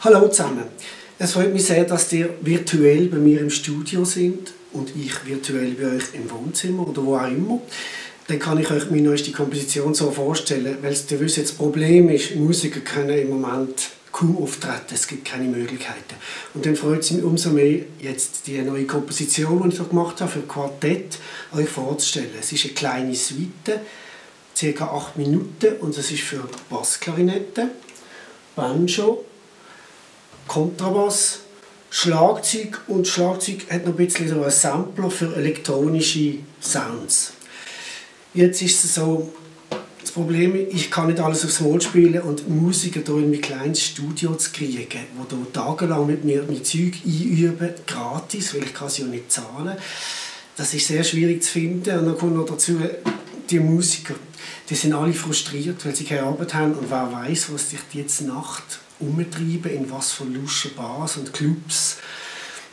Hallo zusammen. Es freut mich sehr, dass ihr virtuell bei mir im Studio sind und ich virtuell bei euch im Wohnzimmer oder wo auch immer. Dann kann ich euch meine neueste Komposition so vorstellen, weil ihr wisst, das Problem ist, Musiker können im Moment kaum auftreten, es gibt keine Möglichkeiten. Und dann freut es mich umso mehr, jetzt die neue Komposition, die ich gemacht habe, für Quartett, euch vorzustellen. Es ist eine kleine Suite, ca. 8 Minuten, und es ist für Bassklarinette, Banjo, Kontrabass, Schlagzeug und Schlagzeug hat noch ein bisschen so einen Sampler für elektronische Sounds. Jetzt ist es so, das Problem ist, ich kann nicht alles aufs Mal spielen und Musiker hier in mein kleines Studio zu kriegen, die hier tagelang mit mir mein Zeug einüben, gratis, weil ich kann sie ja nicht zahlen. Das ist sehr schwierig zu finden. Und dann kommt noch dazu, die Musiker, die sind alle frustriert, weil sie keine Arbeit haben. Und wer weiß, was sich die jetzt Nacht umtreiben, in was für luschen Bars und Clubs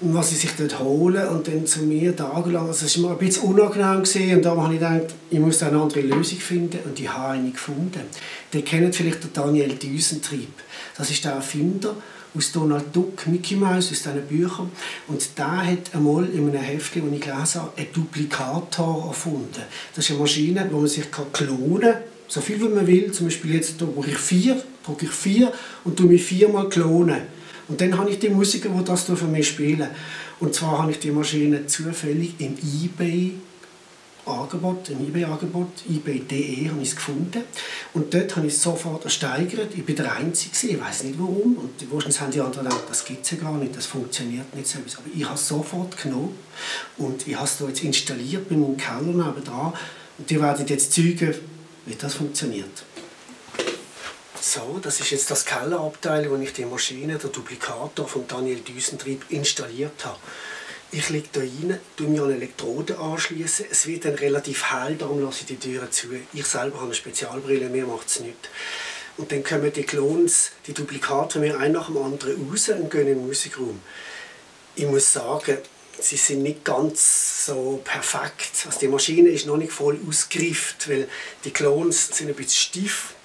was sie sich dort holen und dann zu mir tagelang, also es war immer ein bisschen unangenehm gewesen, und da habe ich gedacht, ich muss eine andere Lösung finden und die habe ich nicht gefunden. Ihr kennt vielleicht den Daniel Düsentrieb. Das ist der Erfinder aus Donald Duck, Mickey Mouse, aus diesen Büchern. Und der hat einmal in einem Heftchen, das ich gelesen habe, einen Duplikator erfunden. Das ist eine Maschine, wo man sich klonen kann, so viel wie man will. Zum Beispiel jetzt brauche ich vier, drücke ich vier und tue mich viermal klonen. Und dann habe ich die Musiker, die das für mich spielen. Und zwar habe ich die Maschine zufällig im eBay Angebot, im eBay-Angebot, ebay.de, habe ich es gefunden. Und dort habe ich es sofort ersteigert. Ich bin der Einzige, ich weiß nicht warum. Und wahrscheinlich haben die anderen gedacht, das gibt es ja gar nicht, das funktioniert nicht so. Aber ich habe es sofort genommen und ich habe es jetzt installiert bei meinem Keller nebenan. Und die werden jetzt zeugen, wie das funktioniert. So, das ist jetzt das Kellerabteil, wo ich die Maschine, der Duplikator von Daniel Düsentrieb installiert habe. Ich lege hier rein, tue mir eine Elektrode anschließen. Es wird dann relativ hell, darum lasse ich die Türen zu. Ich selber habe eine Spezialbrille, mir macht es nichts. Und dann kommen die Clones, die Duplikate mir ein nach dem anderen raus und gehen in den Musikraum. Ich muss sagen, sie sind nicht ganz so perfekt. Also die Maschine ist noch nicht voll ausgereift, weil die Clones sind ein bisschen stief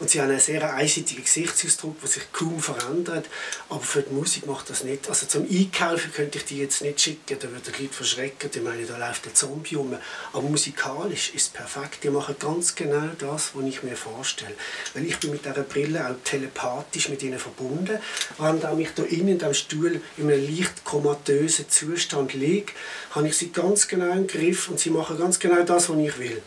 und sie haben einen sehr einseitigen Gesichtsausdruck, der sich kaum verändert. Aber für die Musik macht das nicht. Also zum Einkaufen könnte ich die jetzt nicht schicken, da würden die Leute verschrecken, die meinen, da läuft ein Zombie rum. Aber musikalisch ist es perfekt. Die machen ganz genau das, was ich mir vorstelle. Weil ich bin mit dieser Brille auch telepathisch mit ihnen verbunden. Während ich hier innen in diesem Stuhl in einem leicht komatösen Zustand liege, habe ich sie ganz genau im Griff und sie machen ganz genau das, was ich will.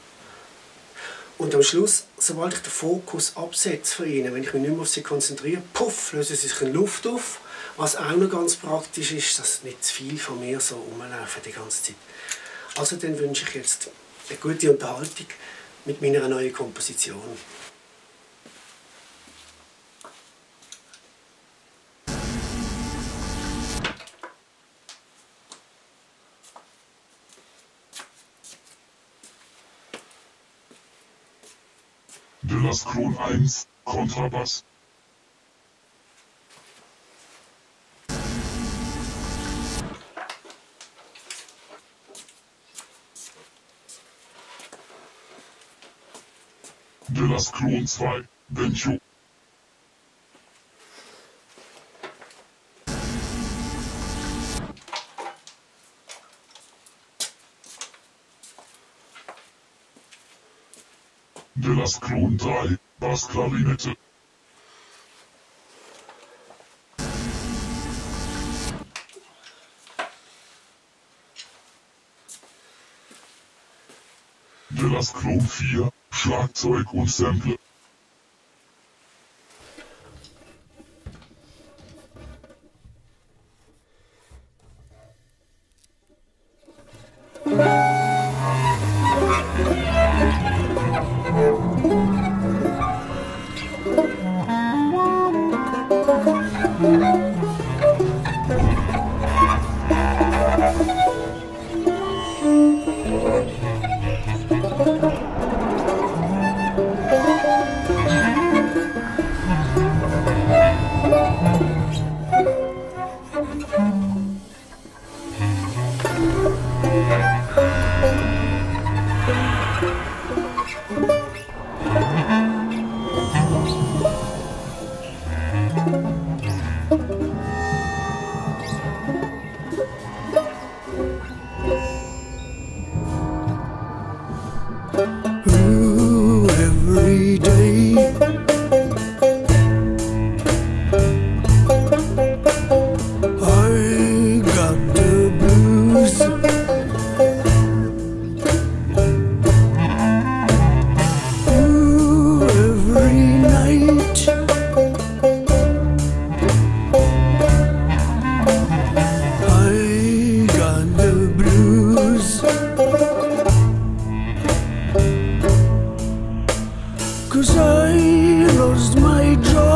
Und am Schluss, sobald ich den Fokus absetze von ihnen, wenn ich mich nicht mehr auf sie konzentriere, puff, lösen sie sich in Luft auf. Was auch noch ganz praktisch ist, dass nicht zu viel von mir so rumlaufen die ganze Zeit. Also dann wünsche ich jetzt eine gute Unterhaltung mit meiner neuen Komposition. Kron 1, Kontrabass. De las Kron 2, Bencho. De las Kron 3, Bassklarinette. De las Kron 4, Schlagzeug und Sample. Cause I lost my job